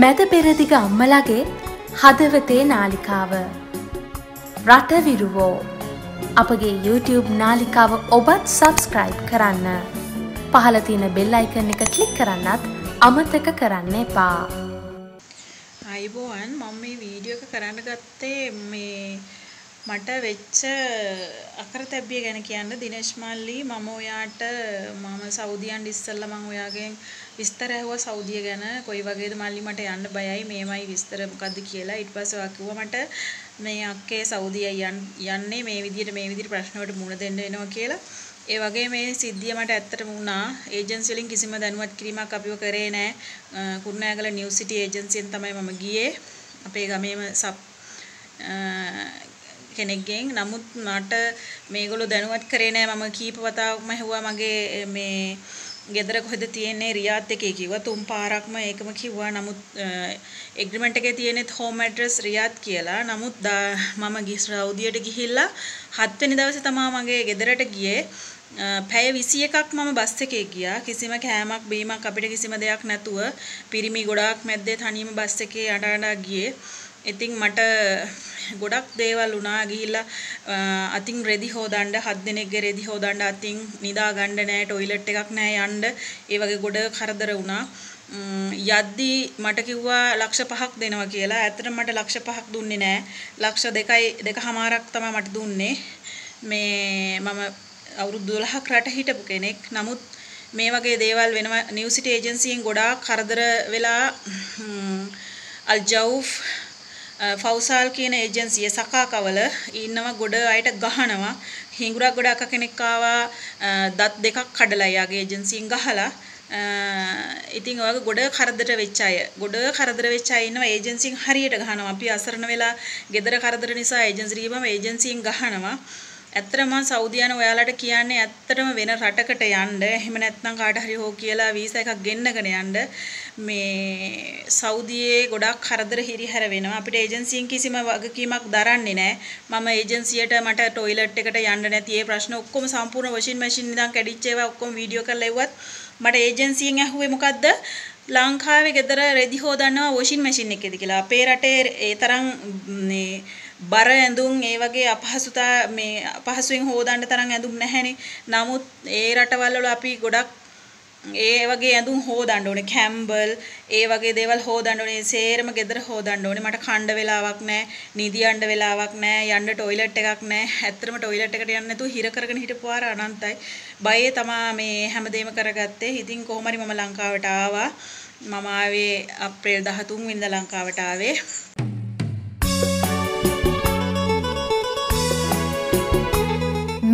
මැද පෙරදිග අම්මලගේ හදවතේ නාලිකාව. රටවිරුවෝ. අපගේ YouTube නාලිකාව ඔබත් සබස්ක්‍රයිබ් කරන්න. පහල තියෙන බෙල් අයිකන් එක ක්ලික් කරන්නත් අමතක කරන්න එපා. අයිබෝවන් මම මේ වීඩියෝ එක කරන්න ගත්තේ මේ මට වෙච්ච අකරතැබ්බිය ගැන කියන්න දිනේශ් මල්ලි මම ඔයාට මම සෞදියන් ඉස්සෙල්ලා මම ඔයාගෙන් විස්තර ඇහුවා සෞදිය ගැන කොයි වගේද මල්ලි මට යන්න බයයි මේමයි විස්තර මොකද්ද කියලා ඊට පස්සේ ඔයා කිව්වා මට මේ අක්කේ සෞදිය යන්නේ මේ විදිහට මේ විදිහට ප්‍රශ්න වලට මුහුණ දෙන්න වෙනවා කියලා ඒ වගේ මේ සිද්ධිය මට ඇත්තටම වුණා. ඒජන්සි වලින් කිසිම දැනුවත් කිරීමක් අපිව කරේ නැහැ. කුරුණෑගල නිව් සිටි ඒජන්සියෙන් තමයි මම ගියේ. අපේ ගමේම සබ් කෙනෙක්ගෙන්. නමුත් මට මේගොල්ලෝ දැනුවත් කරේ නෑ. මම කීප වතාවක්ම ඇහුවා මගේ eh, මේ ගෙදර කොහෙද තියෙන්නේ රියාත් එකේ කිව්වා. තුන් පාරක්ම ඒකම කිව්වා. නමුත් eh, එග්‍රීමන්ට් එකේ තියෙනෙත් හෝම් ඇඩ්‍රස් රියාත් කියලා. නමුත් මම ගිහ සෞදියට ගිහිල්ලා හත්වෙනි දවසේ තමයි මගේ ගෙදරට ගියේ. Eh, පැය 21ක් මම බස් එකේ ගියා. කිසිම කෑමක් බීමක් අපිට කිසිම දෙයක් නැතුව පිරිමි ගොඩාක් මැද්දේ තනියම බස් එකේ අඬ අඬ ගියේ. ඉතින් මට ගොඩක් දේවල් වුණා ගිහිල්ලා අතින් රෙදි හොදන්න හත් දිනෙකගේ රෙදි හොදන්න අතින් නිදා ගන්න නෑ টয়ලට් එකක් නෑ යන්න ඒ වගේ ගොඩ කරදර වුණා යද්දි මට කිව්වා ලක්ෂ 5ක් දෙනවා කියලා. ඇත්තටම මට ලක්ෂ 5ක් දුන්නේ නෑ. ලක්ෂ 2යි දෙකමාරක් තමයි මට දුන්නේ. මේ මම අවුරුදු 12ක් රට හිටපු කෙනෙක්. නමුත් මේ වගේ දේවල් වෙනවා නිව් සිටි ඒජන්සියෙන් ගොඩාක් කරදර වෙලා අල්ජවුෆ් ෆෞසාල් කියන ඒජන්සිය සකාකවල ඉන්නව ගොඩ අයට ගහනවා. හිඟුරක් ගොඩ අක්ක කෙනෙක් ආවා දත් දෙකක් කඩලා යාගේ ඒජන්සියෙන් ගහලා. ඉතින් ඔයගොල්ලෝ ගොඩ කරදර වෙච්ච අය ගොඩ කරදර වෙච්ච අය ඉන්නවා ඒජන්සියෙන් හරියට ගහනවා. අපි අසරණ වෙලා ගෙදර කරදර නිසා ඒජන්සි ගිහම ඒජන්සියෙන් ගහනවා. ඇත්තටම මම සෞදි යන ඔයාලට කියන්නේ ඇත්තටම වෙන රටකට යන්න. එහෙම නැත්නම් කාට හරි හෝ කියලා වීසා එකක් ගෙන්නගෙන යන්න. මේ සෞදියේ ගොඩක් කරදර හිරිහැර වෙනවා. අපිට ඒජන්සියෙන් කිසිම වගකීමක් දරන්නේ නැහැ. මම ඒජන්සියට මට টয়ලට් එකට යන්න නැති ඒ ප්‍රශ්න ඔක්කොම සම්පූර්ණ වොෂින් මැෂින් ඉඳන් කැඩිච්ච ඒවා ඔක්කොම වීඩියෝ කරලා එව්වත් මට ඒජන්සියෙන් ඇහුවේ මොකද්ද? ලංකාවේ ගෙදර රෙදි හොදනවා වොෂින් මැෂින් එකේද කියලා. අපේ රටේ ඒ තරම් මේ බර ඇඳුම් ඒ වගේ අපහසුතා මේ අපහසුවෙන් හොදන්න තරම් ඇඳුම් නැහැනේ. නමුත් ඒ රටවල් වල අපි ගොඩක් ඒ වගේ ඇඳුම් හොදන්න ඕනේ. කැම්බල් ඒ වගේ දේවල් හොදන්න ඕනේ. සේරම ගෙදර හොදන්න ඕනේ. මට කණ්ඩ වෙලාවක් නැහැ නිදියන්න වෙලාවක් නැහැ යන්න টয়ලට් එකක් නැහැ ඇත්තටම টয়ලට් එකට යන්න නැතුව හිර කරගෙන හිටපු ආර අනන්තයි. බයේ තමා මේ හැමදේම කරගත්තේ. ඉතින් කොහොම හරි මම ලංකාවට ආවා. මම ආවේ අප්‍රේල් 13 වෙනිදා ලංකාවට ආවේ.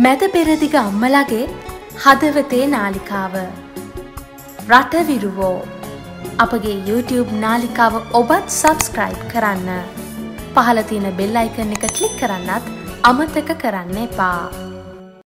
මැද පෙරදිග අම්මලගේ හදවතේ නාලිකාව. රටවිරුවෝ අපගේ YouTube නාලිකාව ඔබත් සබස්ක්‍රයිබ් කරන්න. පහල තියෙන බෙල් අයිකන් එක ක්ලික් කරන්නත් අමතක කරන්න එපා.